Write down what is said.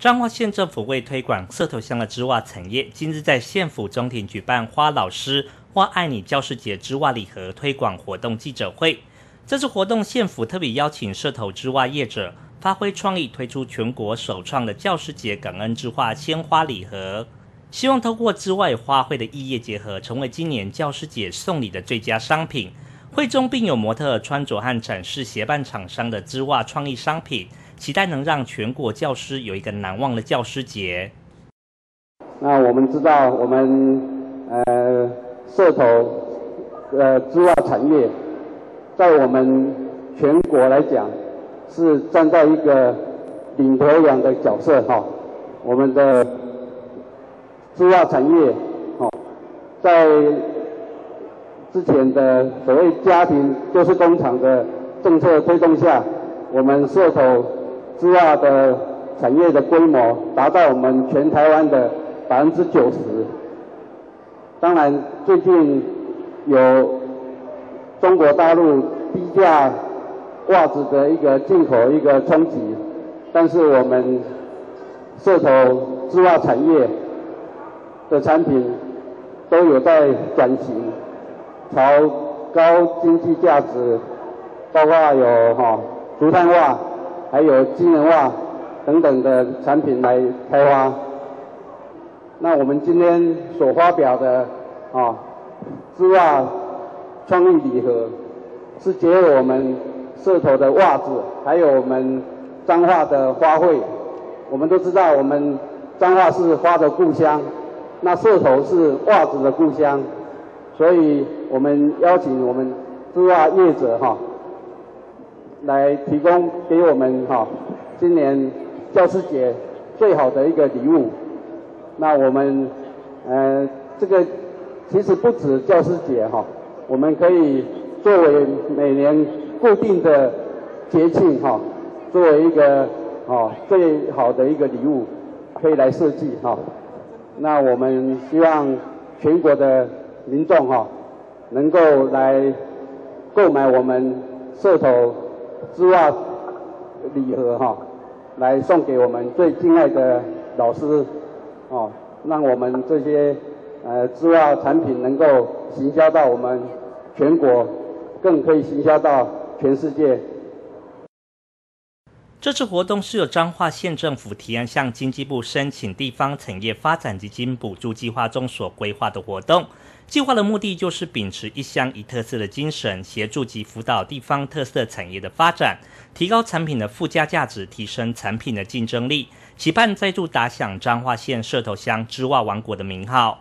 彰化县政府为推广社头乡的织袜产业，今日在县府中庭举办“花老师花爱你教师节”织袜礼盒推广活动记者会。这次活动，县府特别邀请社头织袜业者发挥创意，推出全国首创的教师节感恩织画鲜花礼盒，希望透过织外花卉的异业结合，成为今年教师节送礼的最佳商品。会中并有模特穿着和展示协办厂商的织袜创意商品。期待能让全国教师有一个难忘的教师节。那我们知道，我们呃社头呃织袜产业，在我们全国来讲，是站在一个领头羊的角色哈。我们的织袜产业，哦，在之前的所谓家庭就是工厂的政策推动下，我们社头。织袜的产业的规模达到我们全台湾的百分之九十。当然，最近有中国大陆低价袜子的一个进口一个冲击，但是我们社头织袜产业的产品都有在转型，朝高经济价值，包括有哈竹炭袜。还有机能袜等等的产品来开发。那我们今天所发表的啊织袜创意礼盒，是结合我们社头的袜子，还有我们彰化的花卉。我们都知道，我们彰化是花的故乡，那社头是袜子的故乡，所以我们邀请我们织袜业者哈。来提供给我们哈，今年教师节最好的一个礼物。那我们呃，这个其实不止教师节哈，我们可以作为每年固定的节庆哈，作为一个哦最好的一个礼物，可以来设计哈。那我们希望全国的民众哈，能够来购买我们社头。织袜礼盒哈，来送给我们最敬爱的老师哦，让我们这些呃织袜产品能够行销到我们全国，更可以行销到全世界。这次活动是由彰化县政府提案向经济部申请地方产业发展基金补助计划中所规划的活动。计划的目的就是秉持一乡一特色的精神，协助及辅导地方特色产业的发展，提高产品的附加价值，提升产品的竞争力，期盼再度打响彰化县社头乡织袜王国的名号。